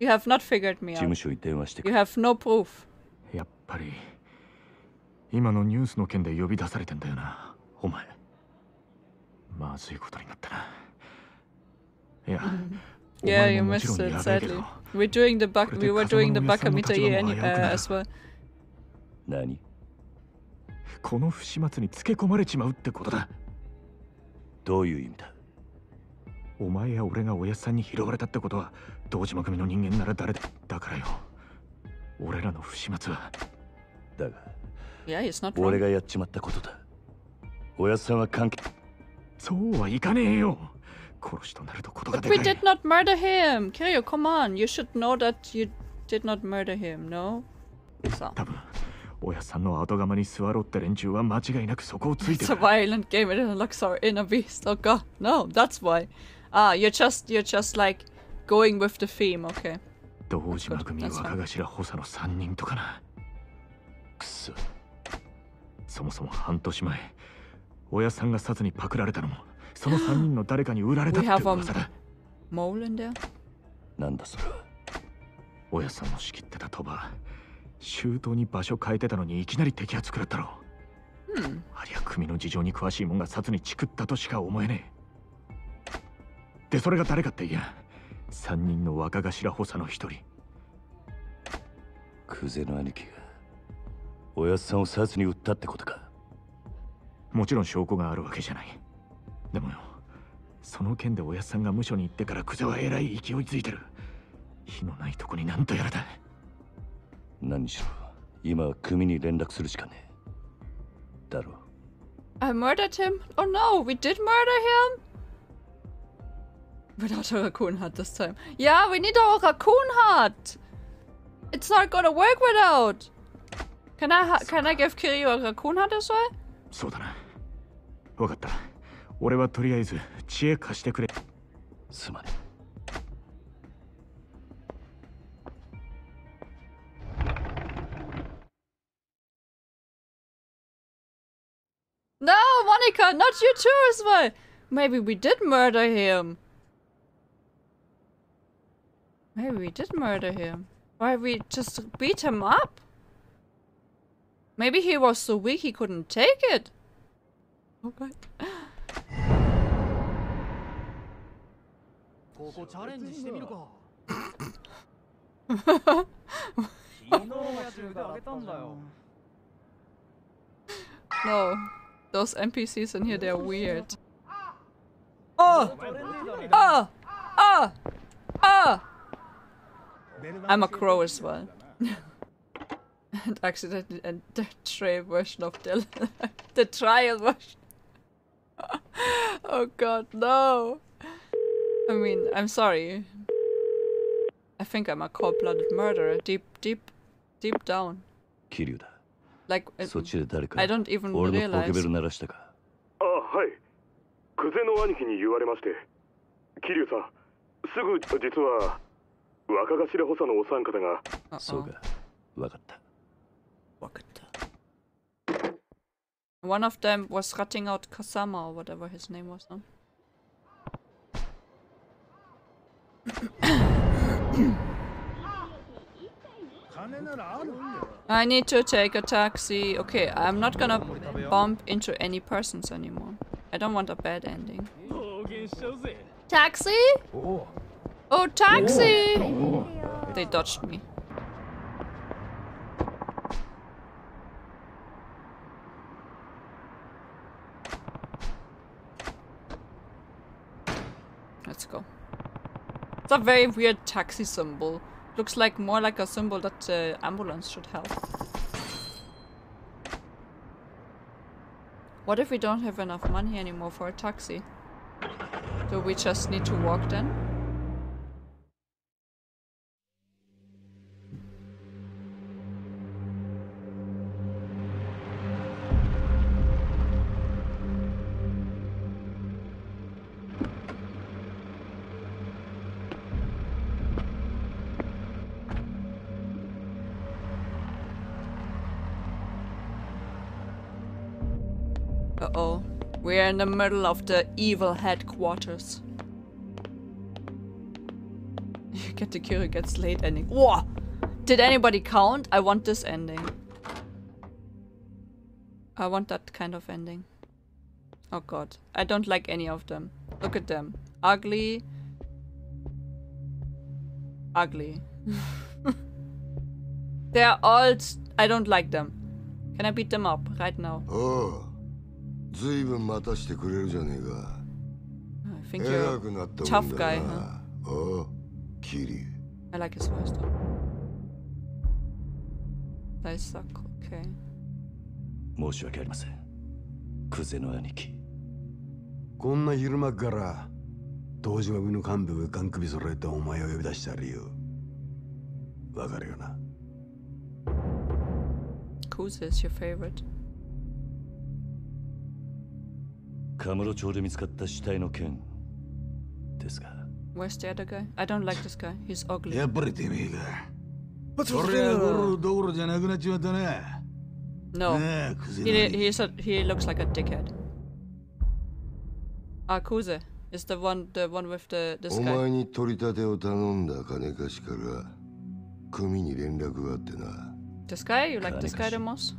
You have not figured me 事務 out. 所に電話してく You れ have no proof. やっぱり今のニュースの件で呼び出されてんだよなお前まずいことになったないや、お Yeah, 前 you missed ん it, sadly. ど We're doing the で We were 風 doing 間 the の皆さんの Baka 立場 Mita も any uh, as well. 何この不始末につけ込まれちまうってことだどういう意味だお前や俺がおやっさんに拾われたってことは堂島組の人間なら誰だだからよ俺らの不始末はだが Yeah, 俺.がやっちまったことだおやっさんは関係そうはいかねえよ殺しとなるとことが But で we かい did not murder him. Kiryu, come on. You should know that you did not murder him, no? So. 多分親さんの後釜に座ろうって連中は間違いなくそこをついて It's a る violent game. It unlocks our inner beast. Oh god, no, that's why. Ah, you're just you're just like going with the theme. Okay. 堂島組.若頭補佐の3人とかなくそそもそも半年前親さんが札にパクられたのもその3人の誰かに売られたって噂だ Mole in there? なんだそれは？親さんの仕切ってた鳥羽周到に場所変えてたのにいきなり摘発食らったろ Hmm. ありゃ組の事情に詳しいもんが札にチクったとしか思えねえでそれが誰かっていや3人の若頭補佐の一人。クゼの兄貴がおやっさんを殺に撃ったってことか。もちろん証拠があるわけじゃない。でもよその件でおやっさんが無所に行ってからクゼはえらい勢いついてる。火のないとこになんとやらだ。何しろ今は組に連絡するしかねえ。だろう。I murdered him. Oh no, we did murder him. Without a raccoon heart this time. Yeah, we need a raccoon heart. It's not gonna work without. Can I ha- can I give Kiryu a raccoon heart as well? そうだな分かった俺はとりあえず知恵貸してくれすまね No, Monica, not you too as well. Maybe we did murder him. Maybe we did murder him. Why we just beat him up? Maybe he was so weak he couldn't take it. Oh no. Those NPCs in here, they're weird. Oh! Oh! Oh! Oh! I'm a crow as well. and accidentally and the trial version of the the trial version. oh god, no. I mean, I'm sorry. I think I'm a cold-blooded murderer, deep, deep, deep down. 桐生だ Like, I, そっちで誰か I don't even 俺のポケベ realize. ル鳴らしたかあはい久世の兄貴に言われまして桐生さんすぐ実は 若頭補佐のお三方が Uh-oh. そうかわかった One of them was cutting out Kasama or whatever his name was. No? I need to take a taxi. Okay, I'm not gonna bump into any persons anymore. I don't want a bad ending. Taxi? Oh, taxi! They dodged me. Let's go. It's a very weird taxi symbol. Looks like more like a symbol that the ambulance should have. What if we don't have enough money anymore for a taxi? Do we just need to walk then? Uh oh. We're in the middle of the evil headquarters. You get to Kiryu gets late ending. Whoa! Did anybody count? I want this ending. I want that kind of ending. Oh god. I don't like any of them. Look at them. Ugly. Ugly. They're all... I don't like them. Can I beat them up right now? おうずいぶん待たしてくれるじゃねえか I think 偉 you're... くなった tough もん guy, だなおうキリ I like his voice though. They suck. Okay. 申し訳ありませんクゼの兄貴こんな昼間っから東島組の幹部がガン首揃えてお前を呼び出した理由わかるよな？Kuze is your favorite. カムロ町で見つかった死体の件ですが Where's the other guy? I don't like this guy. He's ugly. やっぱりてめえかそりゃゴロどころじゃなくなっちまったな No. He he's a, he looks like a dickhead. Ah, Kuze is the one the one with the this お guy. 前に取り立てを頼んだ金貸しから組に連絡があってな This guy? You like this guy the most?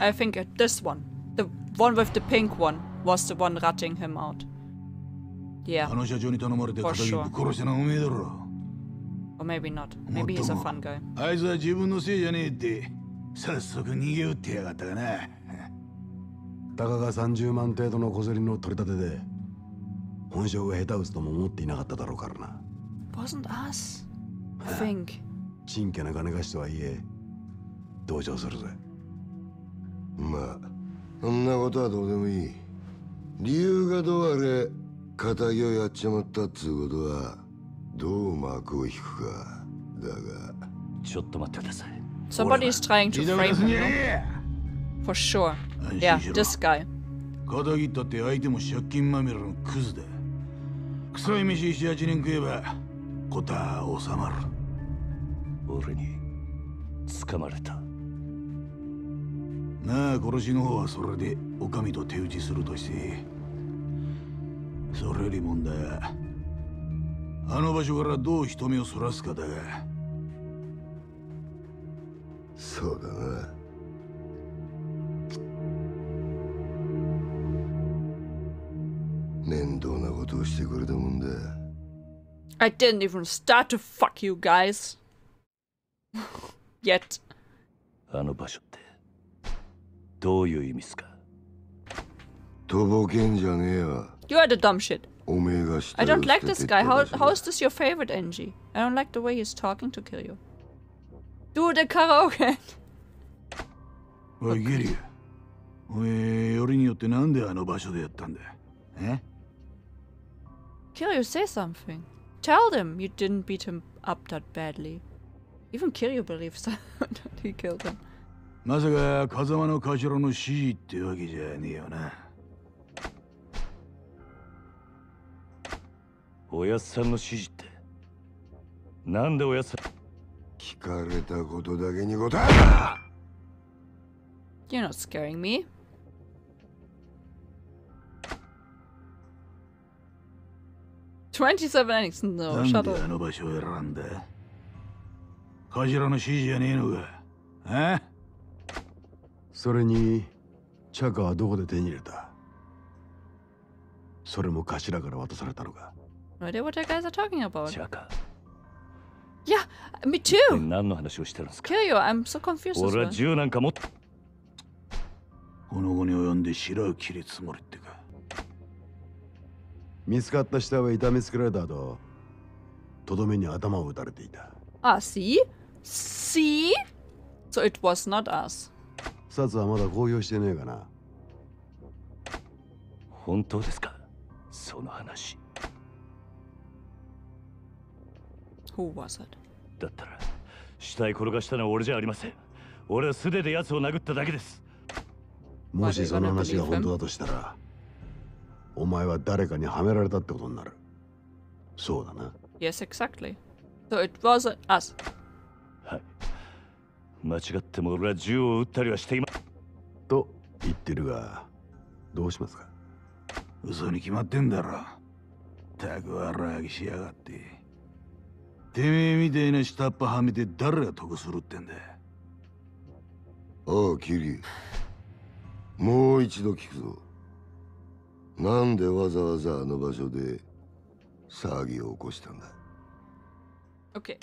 I think uh, this one. The one with the pink one was the one ratting him out. あ Yeah. の社長に頼まれて For 片桐 sure. 殺したのはおめえだろ Or maybe not. Maybe he's a fun guy. あいつは自分のせいじゃねえって早速逃げ打ってやがったがなたかが30万程度の小競りの取り立てで本性が下手打つとも思っていなかっただろうからな Wasn't us. I think. 真剣な金貸しとはいえ 同情するぜ。まあそんなことはどうでもいい。理由がどうあれ仇をやっちまったっつうことはどう幕を引くか。だが。ちょっと待ってください。Somebody is trying to frame him. For sure. え Yeah, this guy. 片桐ったって相手も借金まみれのクズだ臭い飯78年食えばことは収まる。俺に掴まれたなあ殺しの方はそれでお上と手打ちするとして。それより問題はあの場所からどう人目をそらすかだが。そうだな。面倒なことをしてくれたもんだ。I didn't even start to fuck you guys. Yet. あの場所ってどういう意味っすかとぼけんじゃねえよ You are the dumb shit. おめえが死 I 体を don't 捨 like て this てった guy. How 場所だ how is this your favorite NG? I don't like the way he's talking to kill you. Do the karaoke. おいゲリアおめえよりによってなんであの場所でやったんだえ Kiryu, say something. Tell them you didn't beat him up that badly. Even Kiryu believes that he killed him. まさか風間の頭の指示ってわけじゃねえよなおやっさんの指示って？なんでおやっさん？聞かれたことだけに答え You're not scaring me. Twenty-seven. な No, ん shut であ up. の場所を選んだ頭の指示じゃねえのかえ？それにチャカはどこで手に入れた？それも頭から渡されたのか？No idea what you guys are talking about? チャカ Yeah, me で too. 何の話をしてるんですか Kiryu, I'm so confused 俺は.銃なんか持ってこの後に及んで白を切り積もりってか見つかった死体は痛めつけられた後とどめに頭を打たれていた Ah, see? See? So it was not us. サツはまだ公表してねえかな。本当ですか？その話。Who was it? だったら死体転がしたのは俺じゃありません。俺は素手で奴を殴っただけです。もしその話が本当だとしたらお前は誰かにはめられたってことになる。そうだな。Yes, exactly. So it wasn't us. はい間違っても俺は銃を撃ったりはしていまと言ってるがどうしますか？嘘に決まってんだろ。たく悪あぎしやがって。てめえみたいな下っ端はめて誰が得するってんだ。おうキリ。もう一度聞くぞ。なんでわざわざあの場所で騒ぎを起こしたんだ？Okay.